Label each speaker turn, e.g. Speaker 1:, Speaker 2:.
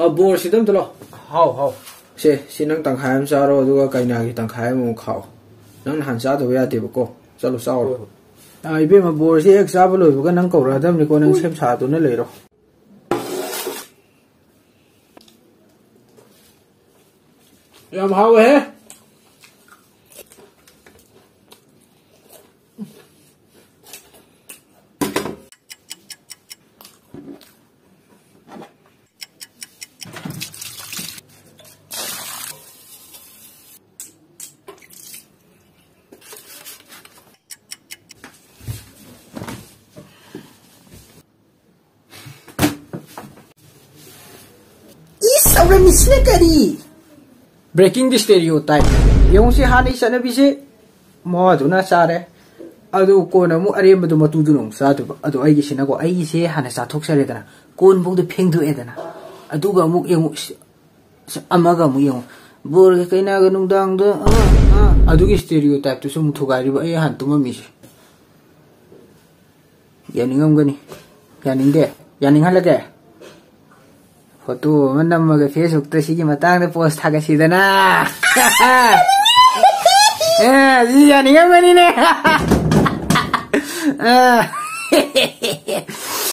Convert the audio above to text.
Speaker 1: ờ bùa xí đâm tụi
Speaker 2: hao hao
Speaker 1: xí xí năng tăng khai em sao rồi đua cái này tăng khai em khảo. Năng hàn sao tụi bây giờ cô sao lúc sau rồi. À ibe mà bùa xí ek sao rồi cái năng cầu ra đâm thì con năng xem sao tụi nó lấy rồi làm hao hết
Speaker 2: problem इसने करी breaking the stereotype येंगुसे हाने सनबिसे ꯃꯋꯥꯗꯨꯅ ꯆꯥꯔꯦ ꯑꯗꯨ ꯀꯣꯟ ꯑꯃꯨꯛ ꯑꯔꯦꯝꯕꯗꯨ ꯃꯇꯨꯗꯨꯅ ꯑꯃꯨꯛ ꯆꯥꯗꯕ ꯑꯗꯨ ꯑꯩꯒꯤꯁꯤꯅꯀꯣ ꯑꯩꯒꯤꯁꯦ ꯍꯥꯟꯅ ꯆꯥꯊꯣꯛꯆꯔꯦꯗꯅ ꯀꯣꯟꯐꯧꯗ ꯐꯦꯡꯗꯣꯛꯑꯦꯗꯅ ꯑꯗꯨꯒ ꯑꯃꯨꯛ ꯌꯦꯡꯉꯨ ꯑꯃꯒ ꯑꯃꯨꯛ ꯌꯦꯡꯉꯨ ꯕꯣꯔꯒ ꯀꯩꯅꯥꯒ ꯅꯨꯡꯗꯥꯡꯗ ꯑꯗꯨꯒꯤ ꯁ꯭ꯇꯦꯔꯤꯑꯣ ꯇꯥꯏꯞꯇꯨꯁꯨ ꯑꯃꯨꯛ ꯊꯨꯒꯥꯏꯔꯤꯕ ꯑꯩ ꯍꯥꯟꯅ ꯇꯨꯝꯃꯝꯃꯤꯁꯦ ꯌꯥꯅꯤꯡꯉꯝꯒꯅꯤ ꯌꯥꯅꯤꯡꯗꯦ ꯌꯥꯅꯤꯡꯍꯜꯂꯒꯦ ꯐꯣꯇꯣ ꯑꯃ ꯅꯝꯃꯒ ꯐꯦꯁꯕꯨꯛꯇ ꯁꯤꯒꯤ ꯃꯇꯥꯡꯗ ꯄꯣꯁ ꯊꯥꯒꯠꯁꯤꯗꯅ ꯁꯤ ꯌꯥꯅꯤꯡꯉꯝꯒꯅꯤꯅꯦ